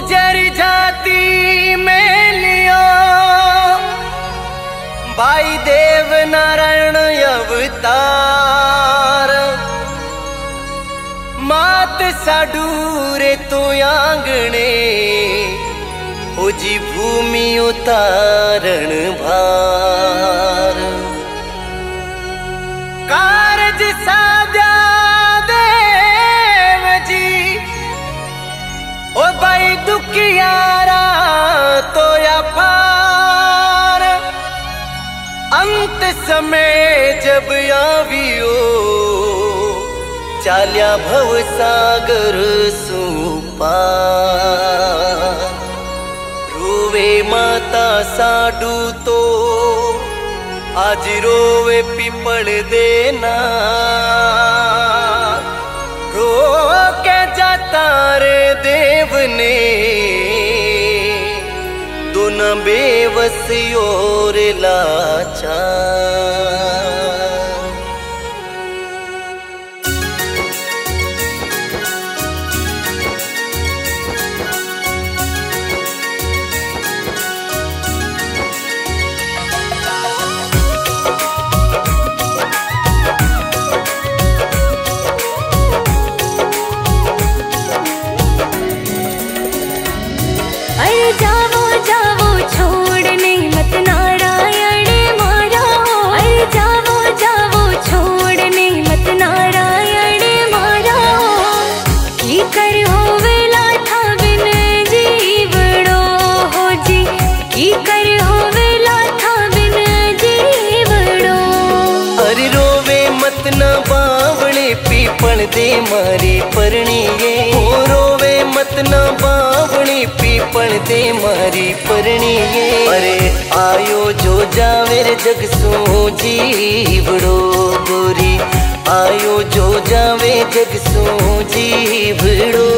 गुजर जाती में लियो भाई देव नारायण अवतार। मात साडूरे तो आंगणे ओ जी भूमि उतारण भार। कारज साजा देव जी ओ दुखियारा तो या पार। अंत समय जब आवियो, चाल्या भव सागर सुपा रोवे माता साडू तो आज रोवे पिपल देना। रो के जाता रे देव ने बेवस और लाचार। पीपण मारे परणीए रोवे मत ना बावणी पीपण दे मारी परणीए अरे आयो जो जावे रे जग सो जीवड़ो गोरी। आयो जो जावे जग सो जीवड़ो।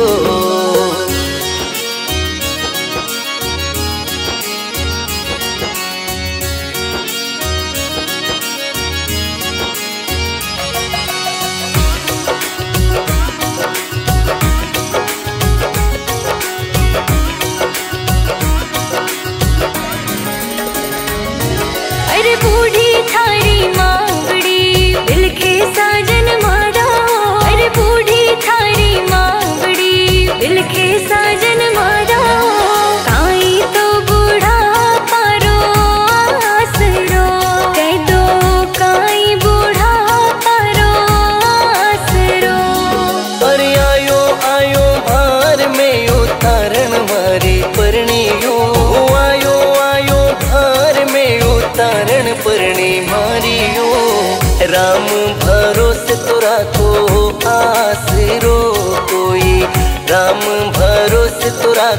में उतारण परणी मारियो। राम भरोसे तोरा को आसरो कोई। राम भरोसे तोरा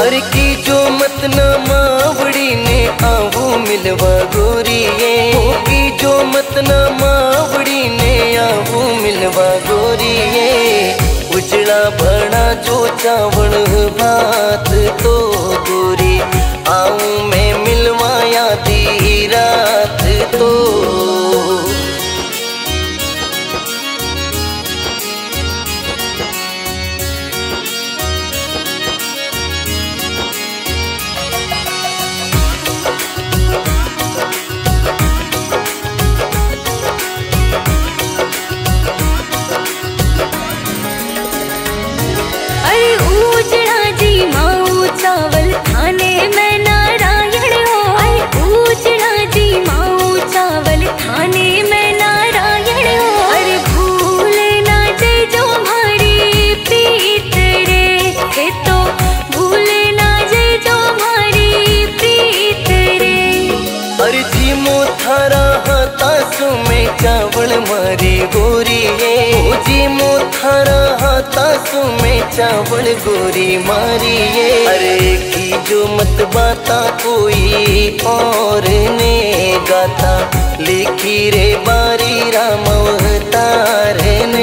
अरे की जो मत न मावड़ी ने आवो मिलवा गोरी ये। की जो मत न मावड़ी ने आवो मिलवा गोरी गोरिए उजड़ा बड़ा जो चावल भात तो चावल मारी गोरी है जी मो थारा हाथा सुमे चावल गोरी मारी है अरे की जो मत बाता कोई और ने गाता। लिखी रे बारी राम अवतार ने।